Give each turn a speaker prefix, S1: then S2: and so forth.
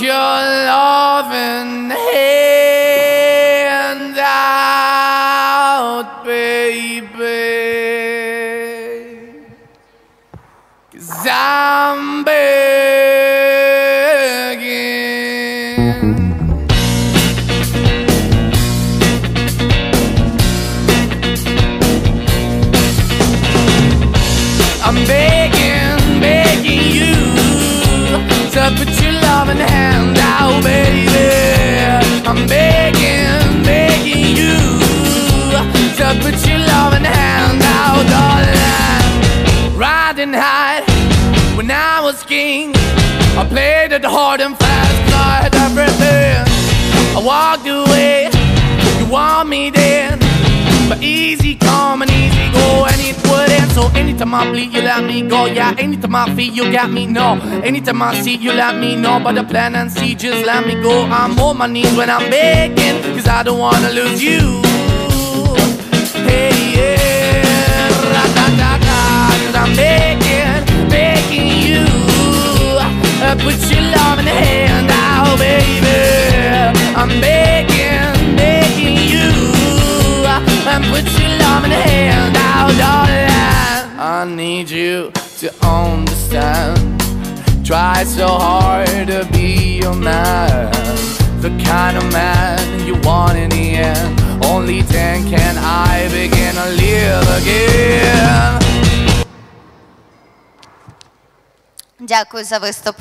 S1: your loving hand out, baby. Cause I'm begging. I'm begging, to put your loving hand out, baby. I'm begging, begging you to put your loving hand out, darling. Riding high when I was king, I played it hard and fast, I had everything. I walked away, you want me then. So anytime I bleed, you let me go. Yeah, anytime I feel, you got me. No, anytime I see, you let me know. But the plan and see, just let me go. I'm on my knees when I'm begging, cause I don't wanna lose you. Hey, yeah, ra-da-da-da, cause I'm begging, begging you. Uh, put your love in the hand out, baby. I'm begging, begging you. And put your love in the hand out, darling. I need you to understand. Try so hard to be your man. The kind of man you want in the end. Only then can I begin to live again.
S2: Дякую за виступ.